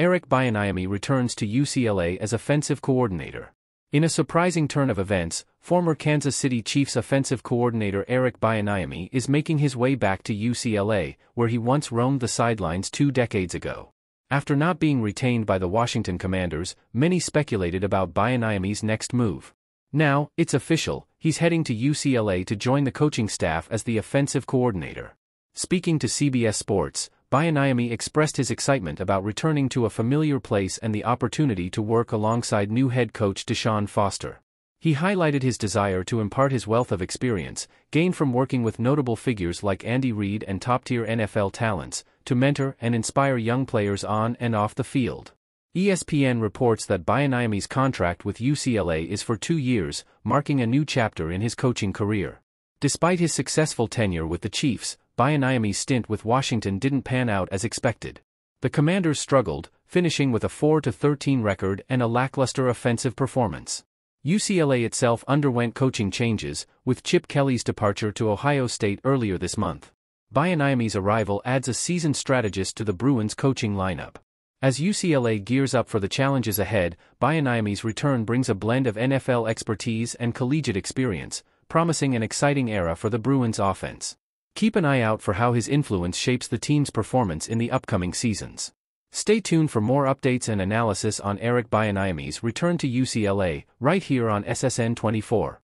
Eric Bieniemy returns to UCLA as offensive coordinator. In a surprising turn of events, former Kansas City Chiefs offensive coordinator Eric Bieniemy is making his way back to UCLA, where he once roamed the sidelines two decades ago. After not being retained by the Washington Commanders, many speculated about Bieniemy's next move. Now, it's official, he's heading to UCLA to join the coaching staff as the offensive coordinator. Speaking to CBS Sports, Bieniemy expressed his excitement about returning to a familiar place and the opportunity to work alongside new head coach Deshaun Foster. He highlighted his desire to impart his wealth of experience, gained from working with notable figures like Andy Reid and top-tier NFL talents, to mentor and inspire young players on and off the field. ESPN reports that Bieniemy's contract with UCLA is for two years, marking a new chapter in his coaching career. Despite his successful tenure with the Chiefs, Bieniemy's stint with Washington didn't pan out as expected. The Commanders struggled, finishing with a 4-13 record and a lackluster offensive performance. UCLA itself underwent coaching changes, with Chip Kelly's departure to Ohio State earlier this month. Bieniemy's arrival adds a seasoned strategist to the Bruins coaching lineup. As UCLA gears up for the challenges ahead, Bieniemy's return brings a blend of NFL expertise and collegiate experience, promising an exciting era for the Bruins offense. Keep an eye out for how his influence shapes the team's performance in the upcoming seasons. Stay tuned for more updates and analysis on Eric Bieniemy's return to UCLA, right here on SSN 24.